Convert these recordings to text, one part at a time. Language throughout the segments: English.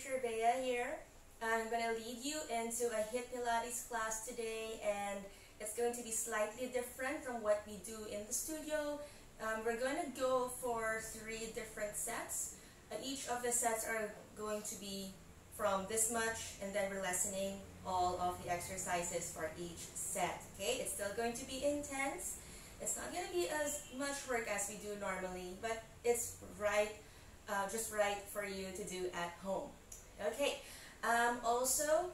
teacher Bea here. I'm going to lead you into a HIIT Pilates class today and it's going to be slightly different from what we do in the studio. Um, we're going to go for three different sets. Uh, each of the sets are going to be from this much and then we're lessening all of the exercises for each set. Okay, it's still going to be intense. It's not going to be as much work as we do normally, but it's right uh, just right for you to do at home. Okay, um, also,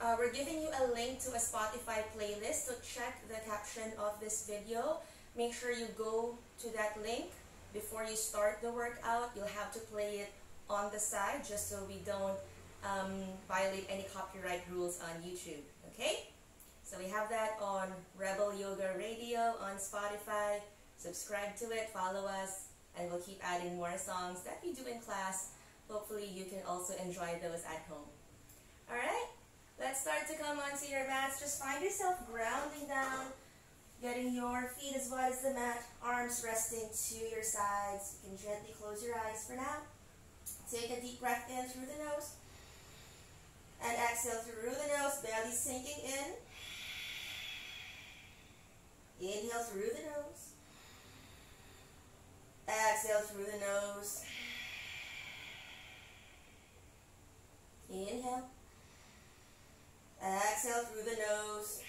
uh, we're giving you a link to a Spotify playlist, so check the caption of this video. Make sure you go to that link before you start the workout. You'll have to play it on the side just so we don't um, violate any copyright rules on YouTube, okay? So we have that on Rebel Yoga Radio on Spotify. Subscribe to it, follow us, and we'll keep adding more songs that we do in class. Hopefully you can also enjoy those at home. Alright, let's start to come onto your mats. Just find yourself grounding down, getting your feet as wide as the mat, arms resting to your sides. You can gently close your eyes for now. Take a deep breath in through the nose. And exhale through the nose, belly sinking in. Inhale through the nose. Exhale through the nose. Inhale. Exhale through the nose.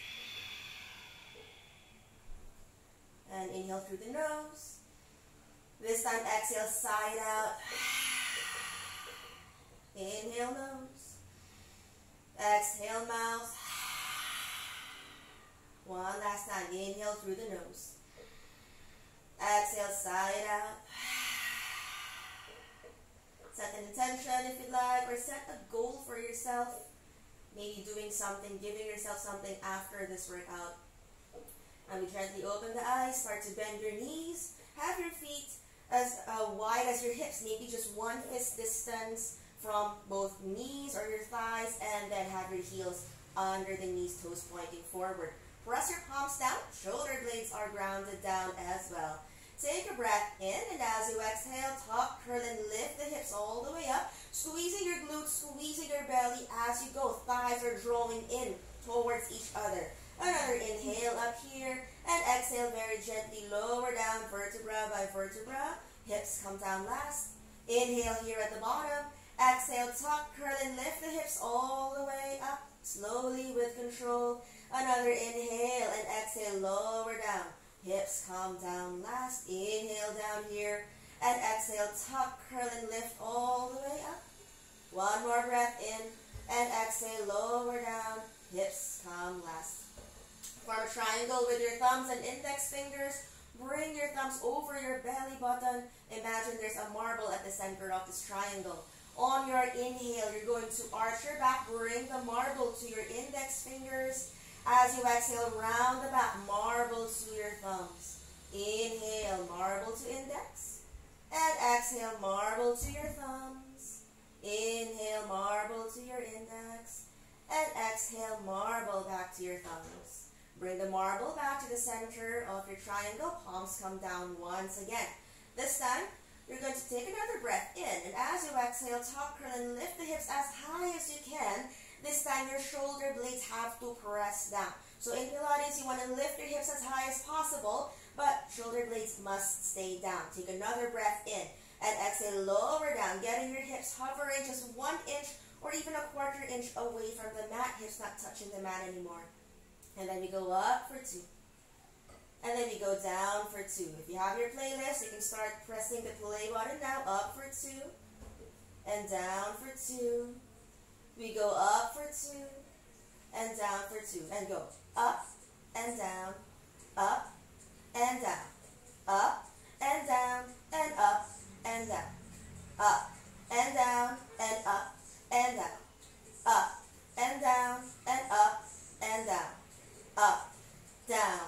And inhale through the nose. This time exhale side out. Inhale nose. Exhale mouth. One last time. Inhale through the nose. Exhale, side out. Set an intention if you'd like, or set a goal for yourself. Maybe doing something, giving yourself something after this workout. And we gently open the eyes, start to bend your knees. Have your feet as uh, wide as your hips, maybe just one fist distance from both knees or your thighs, and then have your heels under the knees, toes pointing forward. Press your palms down, shoulder blades are grounded down as well. Take a breath in, and as you exhale, tuck, curl, and lift the hips all the way up. Squeezing your glutes, squeezing your belly as you go. Thighs are drawing in towards each other. Another inhale up here, and exhale very gently, lower down vertebra by vertebra. Hips come down last. Inhale here at the bottom. Exhale, tuck, curl, and lift the hips all the way up, slowly with control. Another inhale, and exhale, lower down. Hips come down last. Inhale down here. And exhale, tuck, curl, and lift all the way up. One more breath in. And exhale, lower down. Hips come last. Form a triangle with your thumbs and index fingers. Bring your thumbs over your belly button. Imagine there's a marble at the center of this triangle. On your inhale, you're going to arch your back. Bring the marble to your index fingers. As you exhale, round the back, marble to your thumbs. Inhale, marble to index. And exhale, marble to your thumbs. Inhale, marble to your index. And exhale, marble back to your thumbs. Bring the marble back to the center of your triangle. Palms come down once again. This time, you're going to take another breath in. And as you exhale, tuck, curl, and lift the hips as high as you can this time your shoulder blades have to press down. So in Pilates, you want to lift your hips as high as possible, but shoulder blades must stay down. Take another breath in and exhale, lower down, getting your hips hovering just one inch or even a quarter inch away from the mat. Hips not touching the mat anymore. And then we go up for two. And then we go down for two. If you have your playlist, you can start pressing the play button now. Up for two. And down for two. We go up for two and down for two and go up and down, up and down, up and down and up and down, up and down and up and down, up and down and up and down, up, down,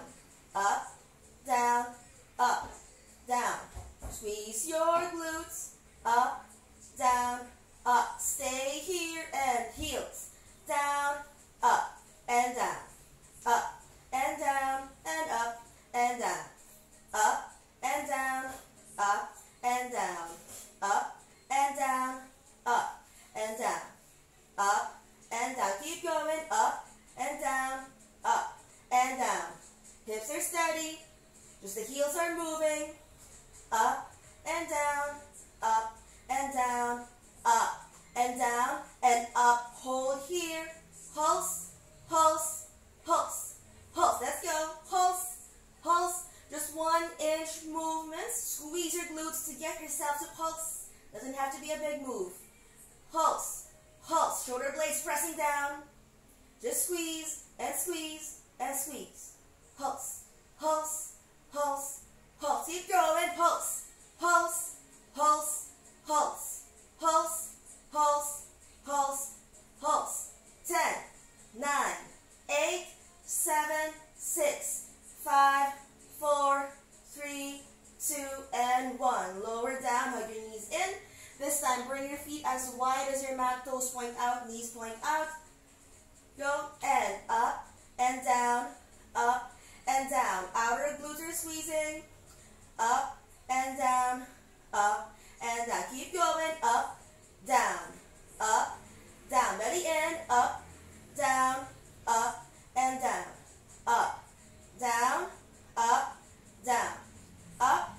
up, down, up, down. Squeeze your glutes, up, down, up, stay here and heels, down, up and down, up and down and up and down, up and down, up and down, up and down, up and down, up and down. Keep going up and down, up and down. Hips are steady, just the heels are moving, up and down, up and down up and down, and up. Hold here. Pulse, pulse, pulse, pulse. Let's go. Pulse, pulse. Just one inch movements. Squeeze your glutes to get yourself to pulse. Doesn't have to be a big move. Pulse, pulse. Shoulder blades pressing down. Just squeeze and squeeze and squeeze. Pulse, pulse, pulse, pulse. Keep going. Pulse, pulse, pulse, pulse, pulse, pulse, pulse, pulse. Ten, nine, eight, seven, six, five, four, three, two, and one. Lower down, hug your knees in. This time, bring your feet as wide as your mat. Toes point out, knees point out. Go and up and down, up and down. Outer glutes are squeezing. Up and down, up and down. Keep going. Up, down, up, down. Belly in, up, down, up, and down. Up, down, up, down. Up,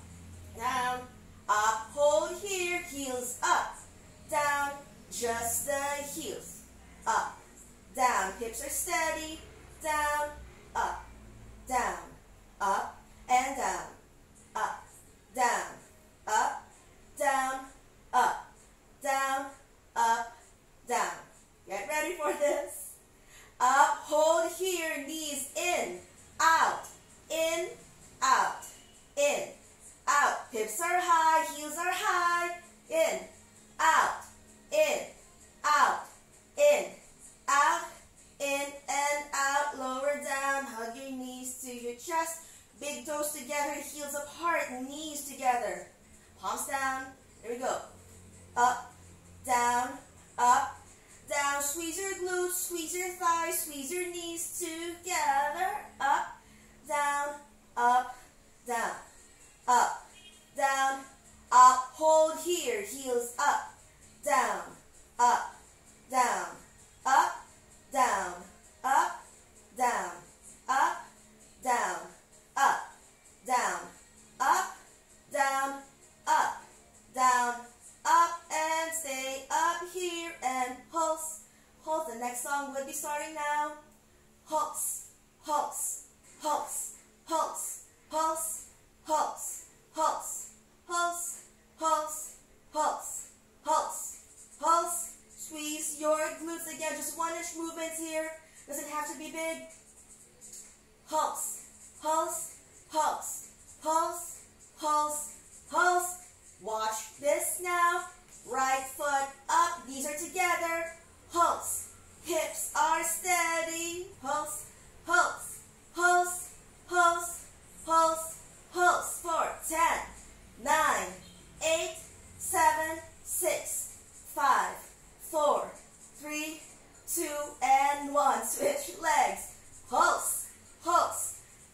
じゃ。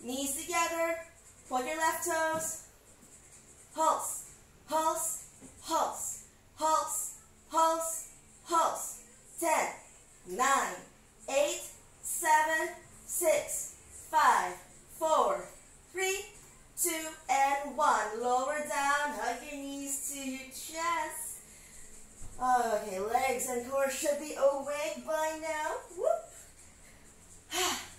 Knees together. Point your left toes. Pulse, pulse, pulse, pulse, pulse, pulse. 10, 9, 8, 7, 6, 5, 4, 3, 2, and 1. Lower down, hug your knees to your chest. Okay, legs and core should be awake by now. Whoop. Ah.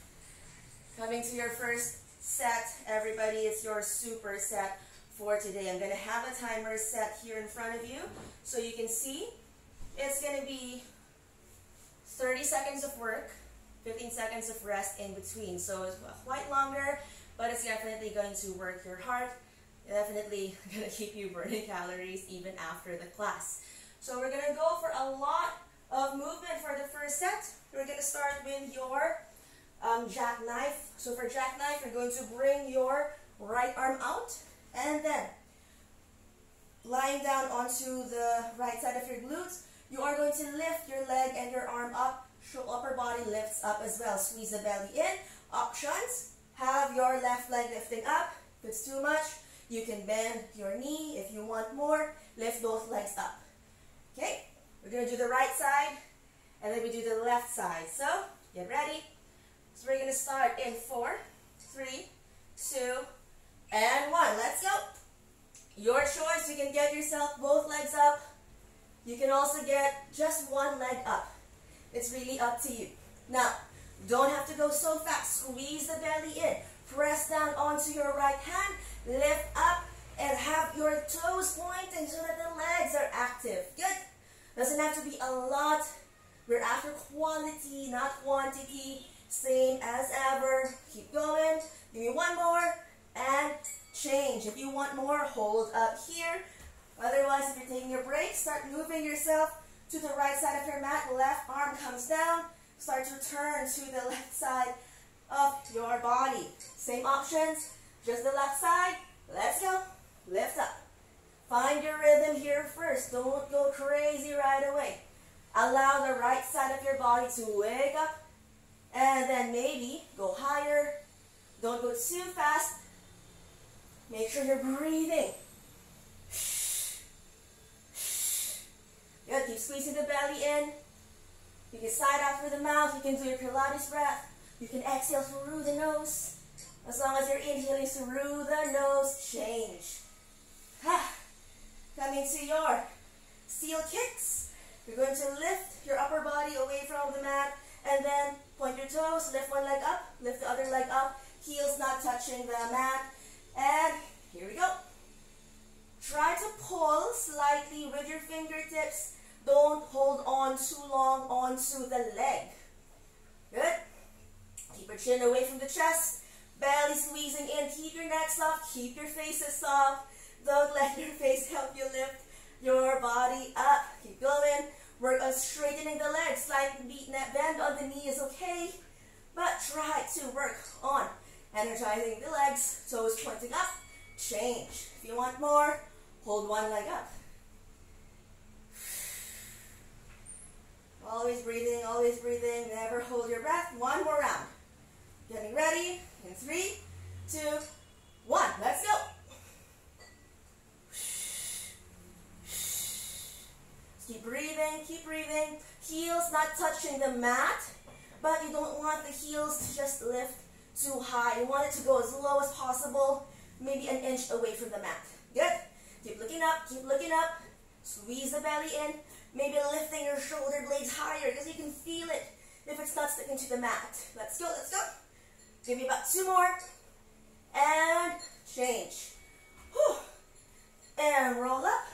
Coming to your first set, everybody, it's your super set for today. I'm going to have a timer set here in front of you so you can see. It's going to be 30 seconds of work, 15 seconds of rest in between. So it's quite longer, but it's definitely going to work your heart. Definitely going to keep you burning calories even after the class. So we're going to go for a lot of movement for the first set. We're going to start with your um, jackknife. So for jackknife, you're going to bring your right arm out and then lying down onto the right side of your glutes, you are going to lift your leg and your arm up. So upper body lifts up as well. Squeeze the belly in. Options. Have your left leg lifting up. If it's too much, you can bend your knee. If you want more, lift both legs up. Okay? We're going to do the right side and then we do the left side. So, get ready. So we're going to start in four, three, two, and one. Let's go. Your choice. You can get yourself both legs up. You can also get just one leg up. It's really up to you. Now, don't have to go so fast. Squeeze the belly in. Press down onto your right hand. Lift up and have your toes pointing so that the legs are active. Good. Doesn't have to be a lot. We're after quality, not quantity. Same as ever. Keep going. Give me one more. And change. If you want more, hold up here. Otherwise, if you're taking your break, start moving yourself to the right side of your mat. Left arm comes down. Start to turn to the left side of your body. Same options, just the left side. Let's go. Lift up. Find your rhythm here first. Don't go crazy right away. Allow the right side of your body to wake up and then maybe go higher. Don't go too fast. Make sure you're breathing. Good. Keep squeezing the belly in. You can side out through the mouth. You can do your Pilates breath. You can exhale through the nose. As long as you're inhaling through the nose, change. Coming to your seal kicks. You're going to lift your upper body away from the mat and then point your toes, lift one leg up, lift the other leg up, heels not touching the mat. And here we go. Try to pull slightly with your fingertips. Don't hold on too long onto the leg. Good. Keep your chin away from the chest. Belly squeezing in. Keep your neck soft. Keep your faces soft. Don't let your face help you lift your body up. Keep going. Work on uh, straightening the legs. Slightly bend on the knee is okay. But try to work on energizing the legs. Toes pointing up. Change. If you want more, hold one leg up. Always breathing, always breathing. Never hold your breath. One more round. Getting ready in three, two, one. Let's go. Keep breathing, keep breathing. Heels not touching the mat, but you don't want the heels to just lift too high. You want it to go as low as possible, maybe an inch away from the mat. Good. Keep looking up, keep looking up. Squeeze the belly in. Maybe lifting your shoulder blades higher because you can feel it if it's not sticking to the mat. Let's go, let's go. Give me about two more. And change. Whew. And roll up.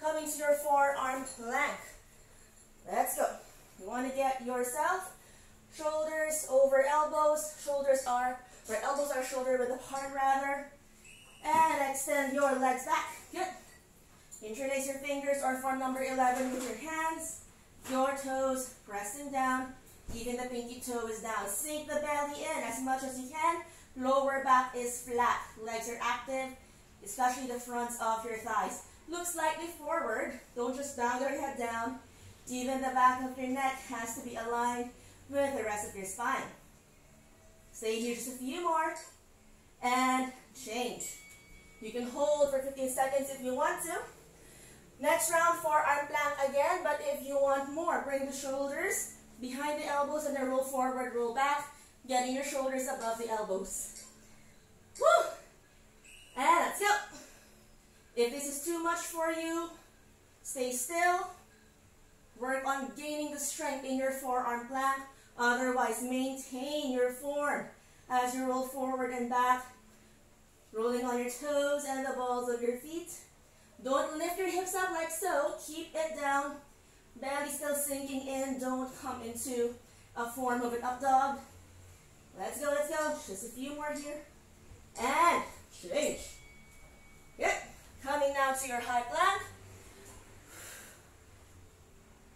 Coming to your forearm plank. Let's go. You want to get yourself shoulders over elbows. Shoulders are, or elbows are shoulder width apart rather. And extend your legs back. Good. Interlace your fingers or form number 11 with your hands. Your toes pressing down. Even the pinky toe is down. Sink the belly in as much as you can. Lower back is flat. Legs are active, especially the fronts of your thighs. Look slightly forward. Don't just bow your head down. Even the back of your neck has to be aligned with the rest of your spine. Stay here just a few more. And change. You can hold for 15 seconds if you want to. Next round, forearm plank again, but if you want more, bring the shoulders behind the elbows and then roll forward, roll back, getting your shoulders above the elbows. Woo! And let's go. If this is too much for you, stay still. Work on gaining the strength in your forearm plank. Otherwise, maintain your form as you roll forward and back, rolling on your toes and the balls of your feet. Don't lift your hips up like so. Keep it down. Belly still sinking in. Don't come into a form of an up dog. Let's go, let's go. Just a few more here. And change. Good. Coming now to your high plank.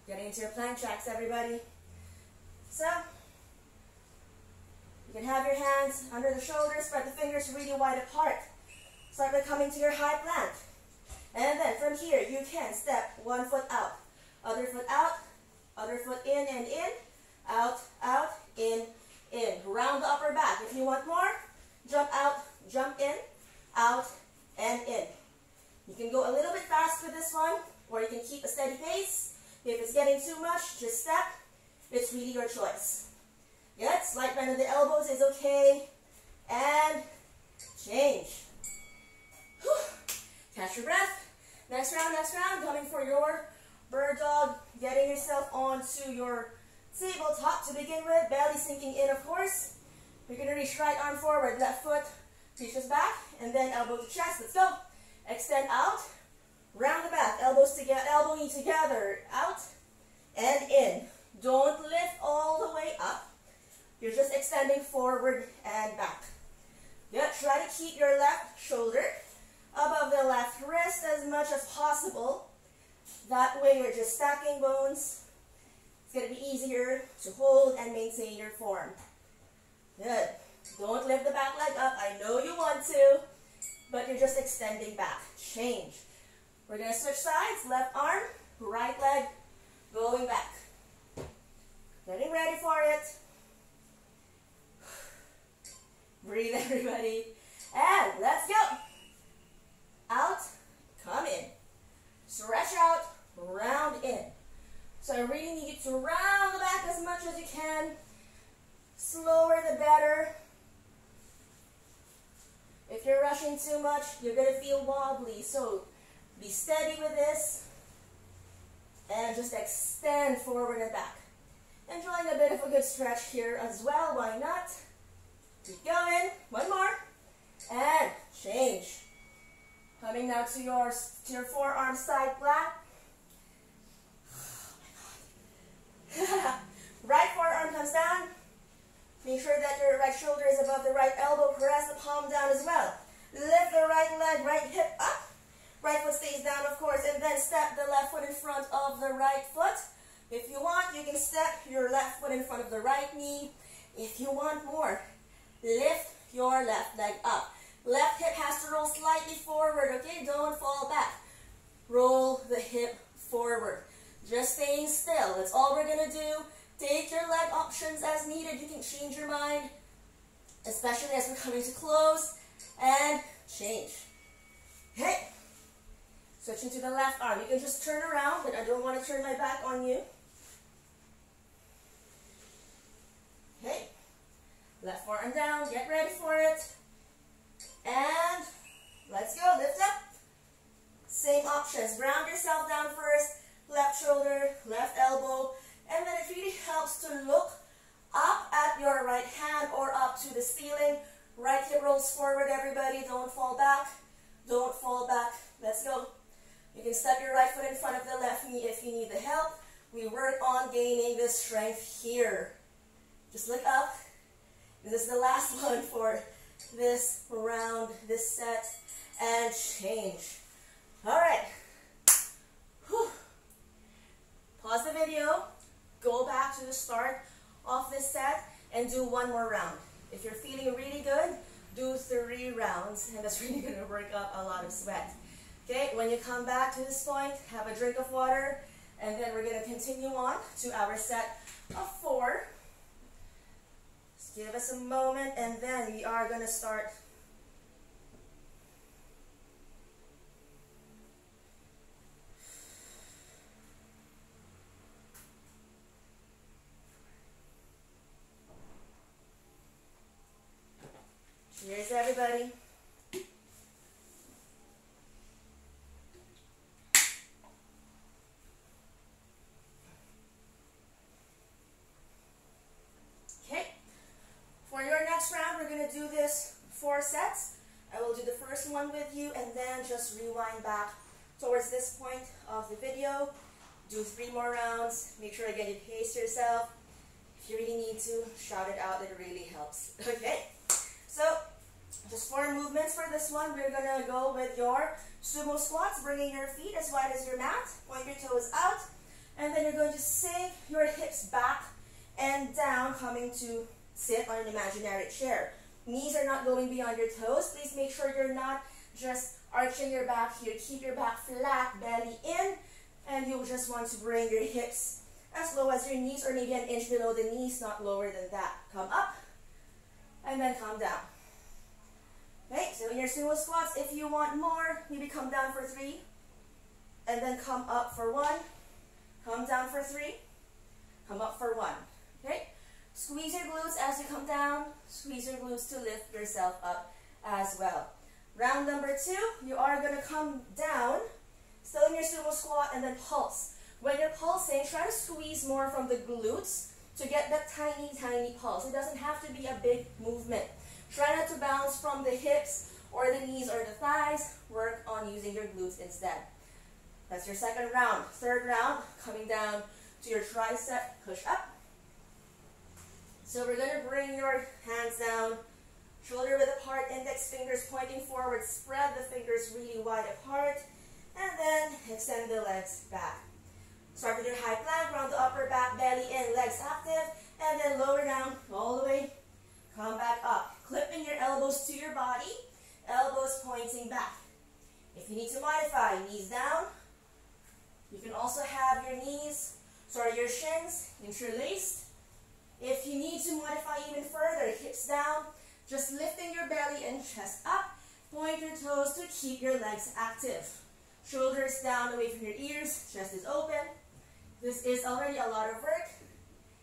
Getting into your plank jacks, everybody. So, you can have your hands under the shoulders, spread the fingers really wide apart. Start by coming to your high plank. And then from here, you can step one foot out, other foot out, other foot in and in, out, out, in, in. Round the upper back. If you want more, jump out, jump in, out, and in. You can go a little bit fast for this one, or you can keep a steady pace. If it's getting too much, just step. It's really your choice. Yes, slight bend of the elbows is okay. And change. Whew. Catch your breath. Next round, next round, coming for your bird dog, getting yourself onto your tabletop to begin with, belly sinking in, of course. We're gonna reach right arm forward, left foot reaches back, and then elbow to chest. Let's go. Extend out, round the back, elbows together, elbow knee together, out, and in. Don't lift all the way up. You're just extending forward and back. Good, try to keep your left shoulder above the left wrist as much as possible. That way you're just stacking bones. It's going to be easier to hold and maintain your form. Good. Don't lift the back leg up. I know you want to, but you're just extending back. Change. We're going to switch sides. Left arm, right leg, going back. Getting ready for it. Breathe, everybody. And let's go. Out, come in. Stretch out, round in. So I really need you to round the back as much as you can. Slower the better. If you're rushing too much, you're going to feel wobbly. So be steady with this. And just extend forward and back. Enjoying a bit of a good stretch here as well. Why not? Keep going. One more. And change. Coming now to your, to your forearm side plank. Oh right forearm comes down. Make sure that your right shoulder is above the right elbow. Press the palm down as well. Lift the right leg, right hip up. Right foot stays down, of course, and then step the left foot in front of the right foot. If you want, you can step your left foot in front of the right knee. If you want more, lift your left leg up. Left hip has to roll slightly forward, okay? Don't fall back. Roll the hip forward. Just staying still. That's all we're going to do. Take your leg options as needed. You can change your mind, especially as we're coming to close. And change. Okay. Switching to the left arm. You can just turn around, but I don't want to turn my back on you. Okay. Left forearm down. Get ready for it. And let's go. Lift up. Same options. Ground yourself down first. Left shoulder, left elbow. And then it really helps to look up at your right hand or up to the ceiling. Right hip rolls forward, everybody. Don't fall back. Don't fall back. Let's go. You can step your right foot in front of the left knee if you need the help. We work on gaining the strength here. Just look up. This is the last one for this round, this set, and change. All right. Whew. Pause the video, go back to the start of this set, and do one more round. If you're feeling really good, do three rounds, and that's really going to work up a lot of sweat. Okay, when you come back to this point, have a drink of water, and then we're going to continue on to our set of four. Just give us a moment, and then we are going to start Cheers, everybody. Okay, for your next round, we're going to do this four sets. I will do the first one with you and then just rewind back towards this point of the video. Do three more rounds. Make sure again you pace yourself. If you really need to, shout it out. It really helps. Okay, so just four movements for this one. We're going to go with your sumo squats, bringing your feet as wide as your mat. Point your toes out. And then you're going to sink your hips back and down, coming to sit on an imaginary chair. Knees are not going beyond your toes. Please make sure you're not just arching your back here. Keep your back flat, belly in. And you'll just want to bring your hips as low as your knees or maybe an inch below the knees, not lower than that. Come up and then come down. Okay, so in your single squats, if you want more, maybe come down for three, and then come up for one, come down for three, come up for one. Okay, squeeze your glutes as you come down, squeeze your glutes to lift yourself up as well. Round number two, you are going to come down, still in your sumo squat, and then pulse. When you're pulsing, try to squeeze more from the glutes to get that tiny, tiny pulse. It doesn't have to be a big movement. Try not to bounce from the hips or the knees or the thighs. Work on using your glutes instead. That's your second round. Third round, coming down to your tricep push up. So we're going to bring your hands down, shoulder width apart, index fingers pointing forward. Spread the fingers really wide apart. And then extend the legs back. Start with your high plank, round the upper back, belly in, legs active, and then lower down all the way. Come back up. Clipping your elbows to your body, elbows pointing back. If you need to modify, knees down. You can also have your knees, sorry, your shins interlaced. If you need to modify even further, hips down, just lifting your belly and chest up. Point your toes to keep your legs active. Shoulders down away from your ears, chest is open. This is already a lot of work,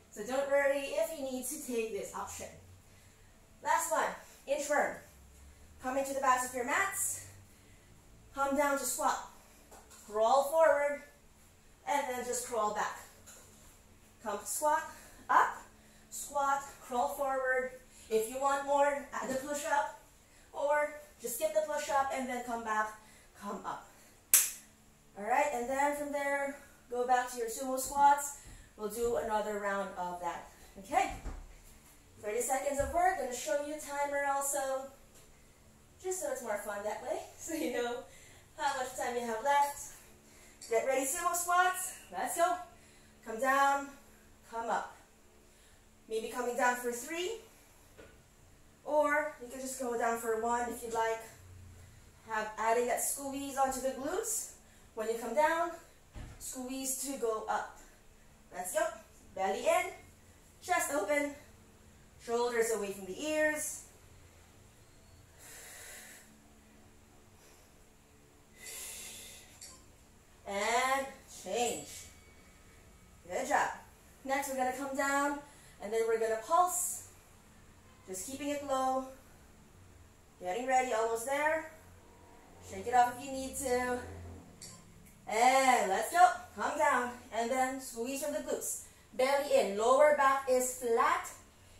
so don't worry if you need to take this option. Last one, inchworm. Come into the backs of your mats, come down to squat. Crawl forward, and then just crawl back. Come squat, up, squat, crawl forward. If you want more, add the push-up, or just skip the push-up and then come back, come up. All right, and then from there, go back to your sumo squats. We'll do another round of that, okay? 30 seconds of work, gonna show you a timer also, just so it's more fun that way, so you know how much time you have left. Get ready, sumo squats, let's go. Come down, come up. Maybe coming down for three, or you can just go down for one if you'd like. Have adding that squeeze onto the glutes. When you come down, squeeze to go up. Let's go. Belly in, chest open, shoulders away from the ears. And change. Good job. Next, we're going to come down, and then we're going to pulse. Just keeping it low. Getting ready, almost there. Shake it off if you need to. And let's go. Come down. And then squeeze from the glutes. Belly in. Lower back is flat.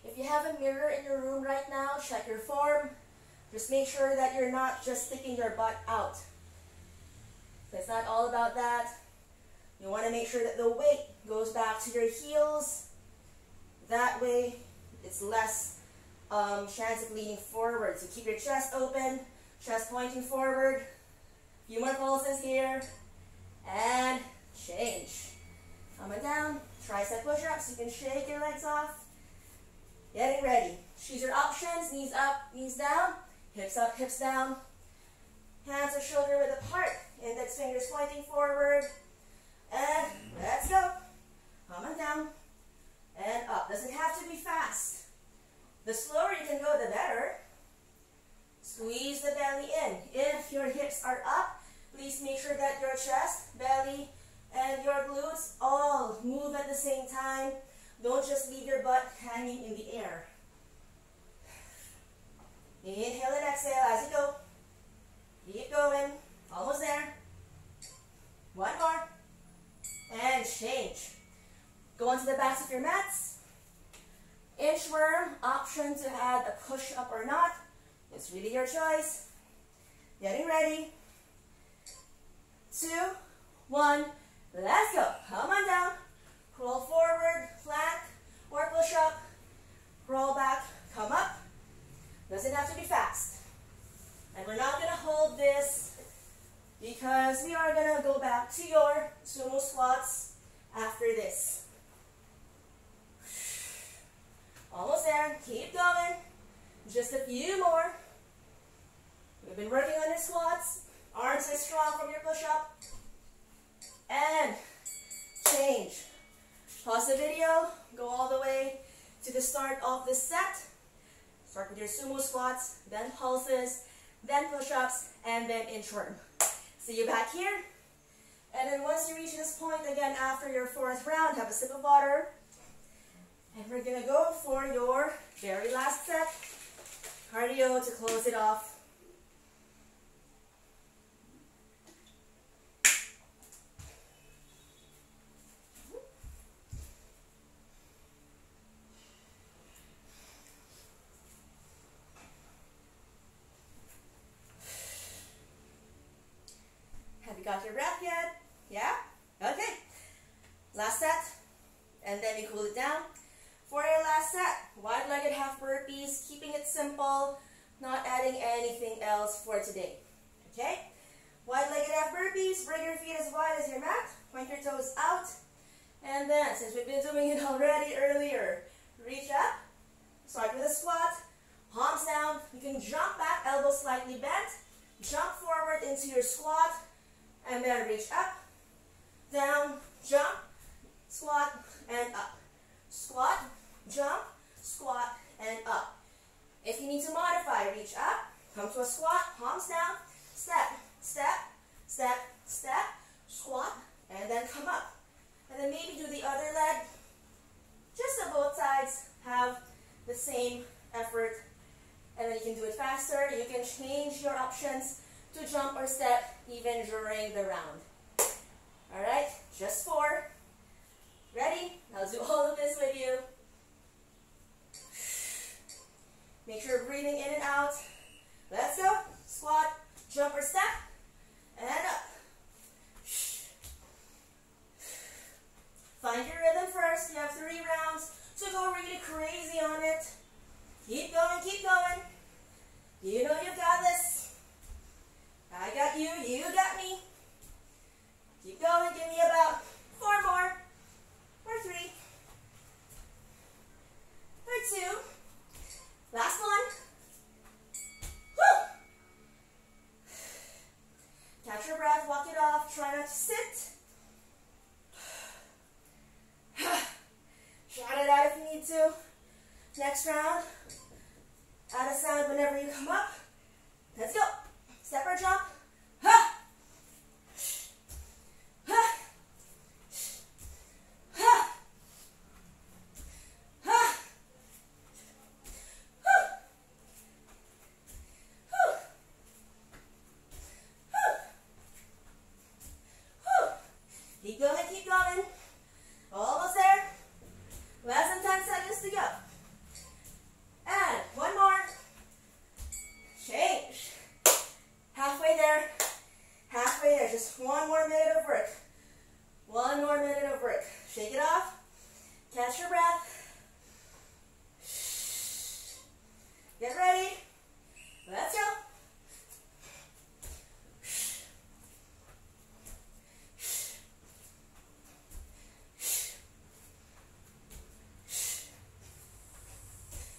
If you have a mirror in your room right now, check your form. Just make sure that you're not just sticking your butt out. It's not all about that. You want to make sure that the weight goes back to your heels. That way, it's less um, chance of leaning forward. So keep your chest open, chest pointing forward. A few more pulses here. And change. Coming down, tricep push-ups. You can shake your legs off. Getting ready. Choose your options. Knees up, knees down. Hips up, hips down. Hands are shoulder width apart. Index fingers pointing forward. And let's go. Coming down. And up. Doesn't have to be fast. The slower you can go, the better. Squeeze the belly in. If your hips are up, please make sure that your chest, belly, and your glutes all move at the same time. Don't just leave your butt hanging in the air. Inhale and exhale as you go. Keep going. Almost there. One more. And change. Go onto the backs of your mats. Inchworm, option to add a push-up or not. It's really your choice. Getting ready. Two, one, let's go. Come on down. Crawl forward, plank, or push up. Crawl back, come up. Doesn't have to be fast. And we're not going to hold this because we are going to go back to your sumo squats after this. Almost there. Keep going. Just a few more. We've been working on your squats. Arms are strong from your push-up. And change. Pause the video. Go all the way to the start of the set. Start with your sumo squats, then pulses, then push-ups, and then inchworm. See you back here. And then once you reach this point, again, after your fourth round, have a sip of water. And we're going to go for your very last set, cardio to close it off. got your breath yet? Yeah? Okay. Last set. And then we cool it down. For your last set, wide-legged half burpees, keeping it simple, not adding anything else for today. Okay? Wide-legged half burpees, bring your feet as wide as your mat, point your toes out, and then, since we've been doing it already earlier, reach up, start with a squat, palms down, you can jump back, elbows slightly bent, jump forward into your squat, and then reach up, down, jump, squat, and up. Squat, jump, squat, and up. If you need reach up, come to a squat, palms down, step, step, step, step, squat, and then come up. And then maybe do the other leg, just so both sides have the same effort. And then you can do it faster. You can change your options to jump or step even during the round. All right, just four. Ready? I'll do all of this with you. Make sure you're breathing in and out. Let's go. Squat, jump or step, and up. Find your rhythm first. You have three rounds, so go really crazy on it. Keep going, keep going. You know you've got this. I got you, you got me. Keep going, give me about four more, or three, or two. Last one. Woo! Catch your breath, walk it off, try not to sit. Shout it out if you need to. Next round, add a sound whenever you come up. Let's go. Step or jump. Ha! Ha! Ha! Ha! Whew. Whew. Whew. Whew. Keep going, keep going. Almost there. Less than 10 seconds to go. And one more. Change. Halfway there. Halfway there. Just one more minute of work. One more minute of work. Shake it off. Catch your breath. Get ready. Let's go.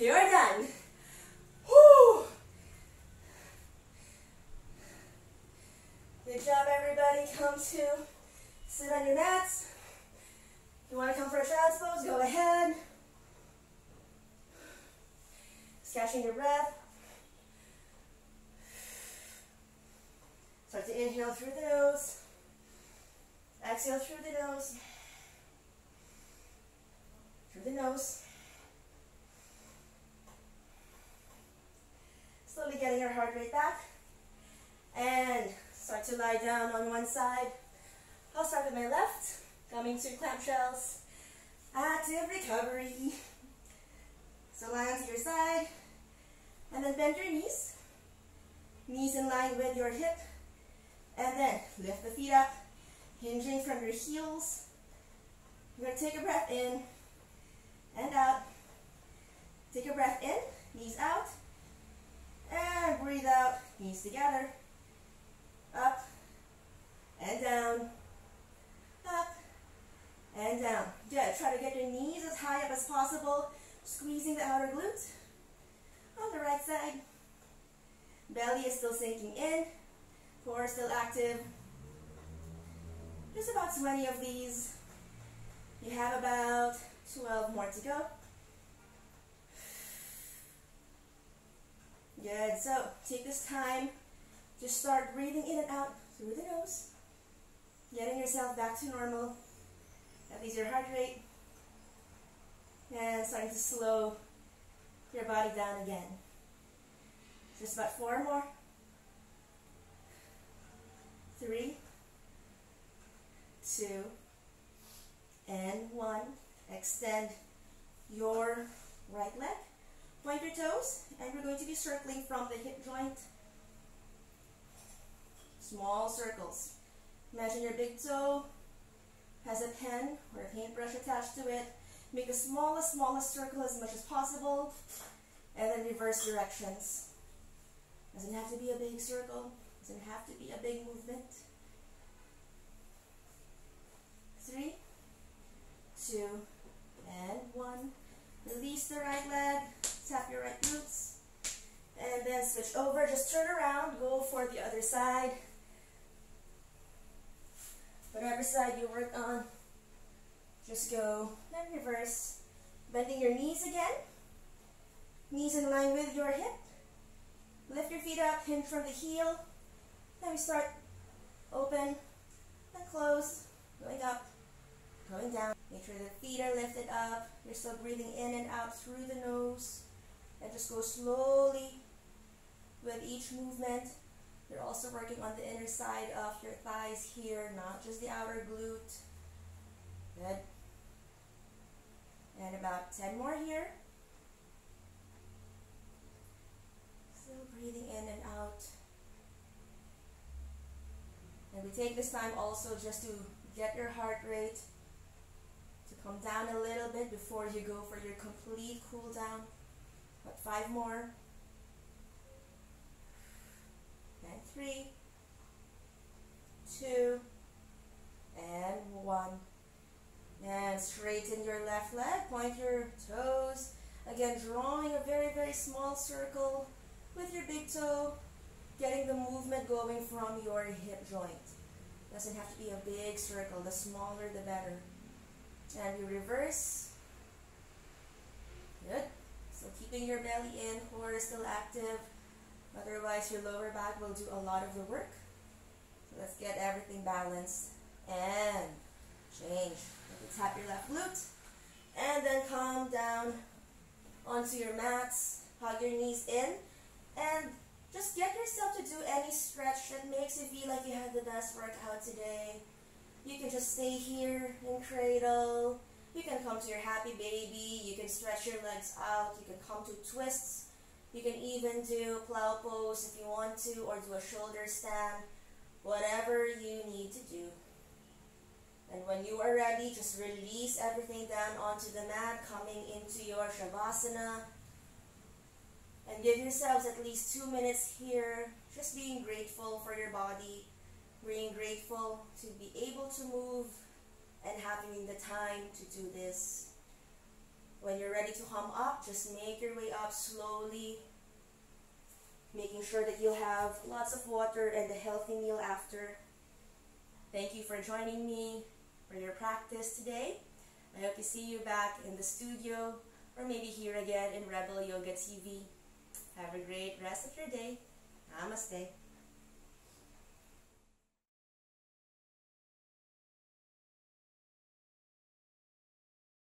you're done. Whew. Good job, everybody. Come to sit on your mats. If you want to come for a child's pose, go ahead. Catching your breath. Start to inhale through the nose. Exhale through the nose. Through the nose. Slowly getting your heart rate back. And start to lie down on one side. I'll start with my left. Coming to clamshells. Active recovery. So lie onto your side. And then bend your knees. Knees in line with your hip. And then lift the feet up. Hinging from your heels. You're going to take a breath in and out. Take a breath in, knees out, and breathe out, knees together. Up and down. Up and down. Good. Try to get your knees as high up as possible, squeezing the outer glute. On the right side, belly is still sinking in, core still active. Just about 20 of these. You have about 12 more to go. Good. So take this time Just start breathing in and out through the nose. Getting yourself back to normal. At least your heart rate. And starting to slow your body down again. Just about four more. Three, two, and one. Extend your right leg. Point your toes, and we're going to be circling from the hip joint. Small circles. Imagine your big toe has a pen or a paintbrush attached to it. Make the smallest, smallest circle as much as possible, and then reverse directions. Doesn't have to be a big circle. Doesn't have to be a big movement. Three, two, and one. Release the right leg, tap your right glutes, and then switch over. Just turn around, go for the other side. Whatever side you work on, just go, then reverse. Bending your knees again. Knees in line with your hip. Lift your feet up, hinge from the heel. Then we start open, then close, going up, going down. Make sure the feet are lifted up. You're still breathing in and out through the nose. And just go slowly with each movement. You're also working on the inner side of your thighs here, not just the outer glute. Good. And about 10 more here. Still breathing in and out. And we take this time also just to get your heart rate to come down a little bit before you go for your complete cool down. But five more. And three, two, and one. And straighten your left leg, point your toes. Again, drawing a very, very small circle with your big toe, getting the movement going from your hip joint. Doesn't have to be a big circle, the smaller the better. And you reverse. Good. So keeping your belly in, core is still active. Otherwise, your lower back will do a lot of the work. So let's get everything balanced. And change. Tap your left glute. And then come down onto your mats. Hug your knees in. And just get yourself to do any stretch that makes you feel like you had the best workout today. You can just stay here in cradle. You can come to your happy baby. You can stretch your legs out. You can come to twists. You can even do plow pose if you want to or do a shoulder stand. Whatever you need to do. And when you are ready, just release everything down onto the mat, coming into your Shavasana. And give yourselves at least two minutes here, just being grateful for your body, being grateful to be able to move and having the time to do this. When you're ready to hum up, just make your way up slowly, making sure that you'll have lots of water and a healthy meal after. Thank you for joining me for your practice today. I hope to see you back in the studio or maybe here again in Rebel Yoga TV. Have a great rest of your day. Namaste.